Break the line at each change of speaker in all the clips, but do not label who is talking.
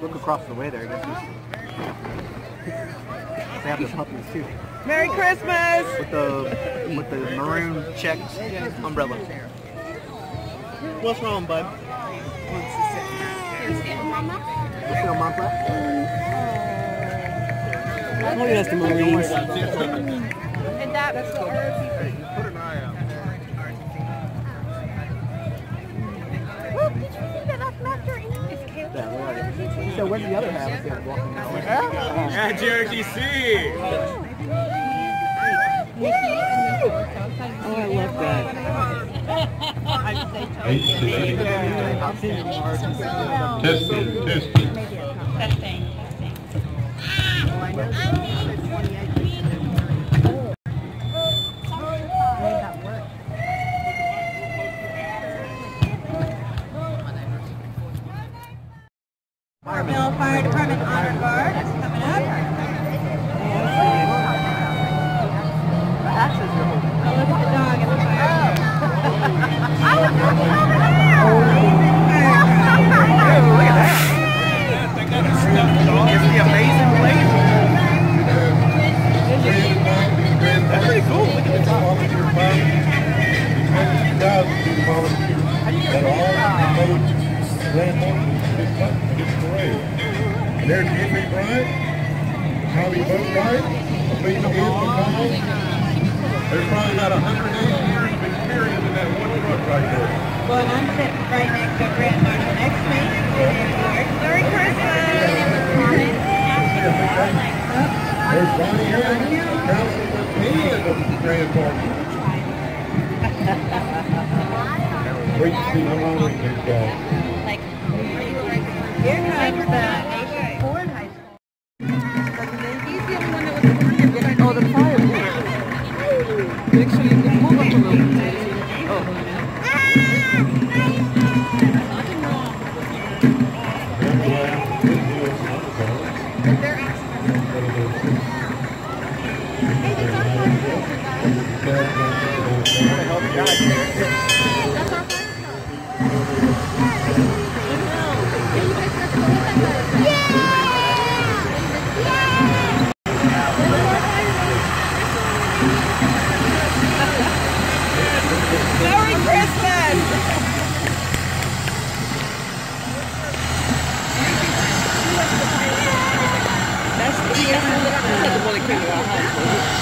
Look across the way there. They have the puppies too.
Merry Christmas!
With the with the maroon checked umbrella. What's wrong, bud? What's your mom play?
Oh, yes, the Marines.
And that, that's the
where's the other half? Yeah, walking out.
Yeah, JRTC!
Oh, I love that.
Testing, testing.
Mill Fire Department Honor Guard is coming up. Oh, look at the dog in the fire. look over there!
Oh, look at that. It's the amazing blaze. That's pretty cool. Look at the top.
Volunteer fire. Twenty thousand people volunteer. That all devoted to Grand Morning, this country, this parade. And there's Henry Bryant, Tommy Boatwright, Lena McConnell. There's probably about a hundred and eighty years of experience in that one truck right there.
Well, I'm sitting right next to Grand Marshal next to me. Merry Christmas!
There's Bonnie Harris, Councilman me at the Grand Party. Great to see how long guys.
Here
Merry Christmas! That's the, one that came.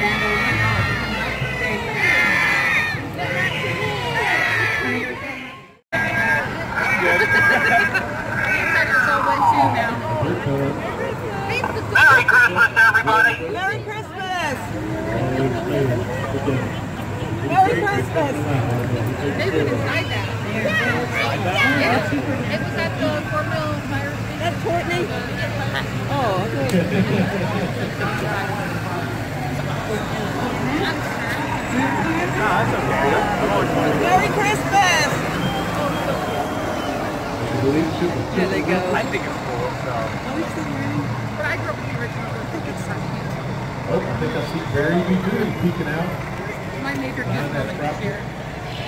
Merry Christmas!
Everybody.
Merry Christmas! Merry Christmas!
They were inside that. Yeah. It was at the Fort Mill Fire
That's Courtney? Oh, okay. Merry Christmas! There they go.
I think it's cool. So.
But I grew up with the original. I think it's
Oh, I think I see Barry B. Goody peeking out.
my major gift moment this year.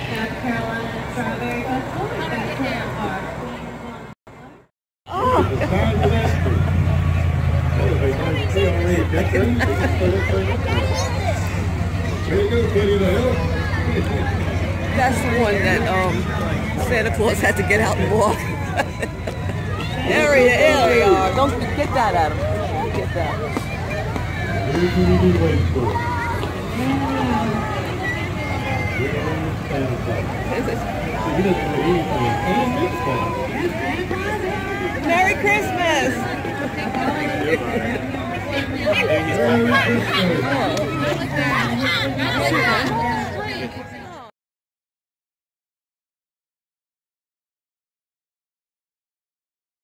South Carolina Strawberry Festival is going to have our
The size of that tree. Oh, they might see already decorated. There you go, Kitty the Hill.
That's the one that um, Santa Claus had to get out and walk. there he there they are. Don't get that at him. Get that.
Here's what we do waiting for. Santa Claus.
This is-
So he doesn't know anything. And.
Merry Christmas!
Merry Christmas.